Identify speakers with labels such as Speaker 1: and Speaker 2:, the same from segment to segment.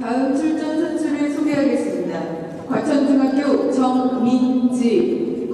Speaker 1: 다음 출전 선수를 소개하겠습니다. 과천중학교 정민지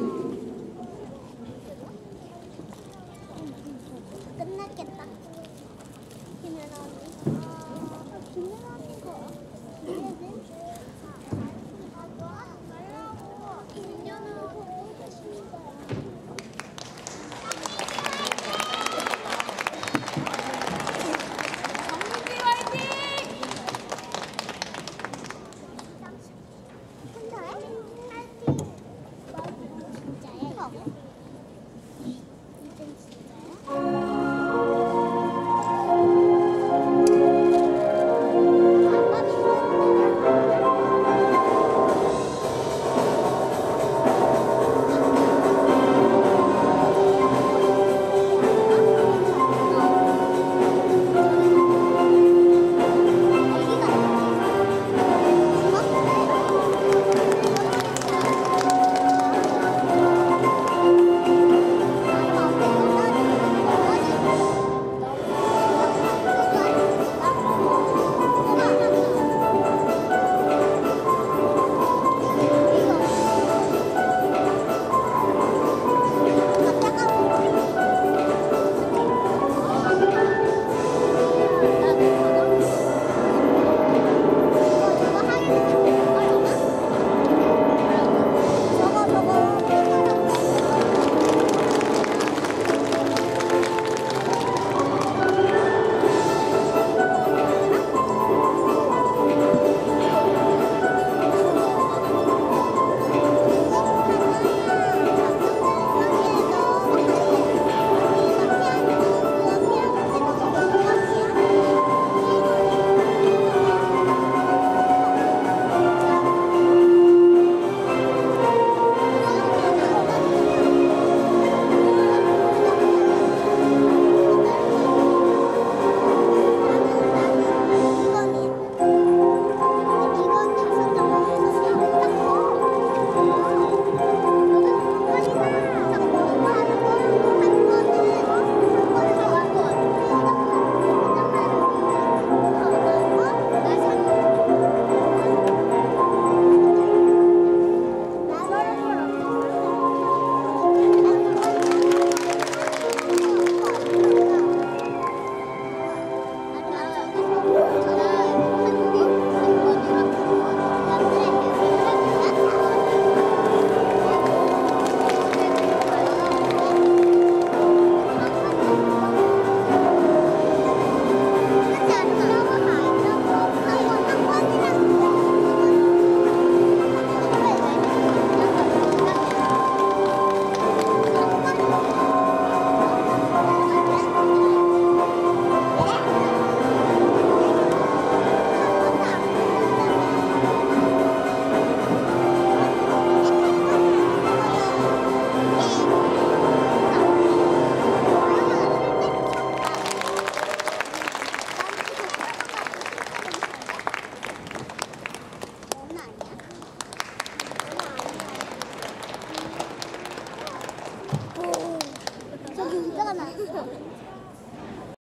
Speaker 2: 你是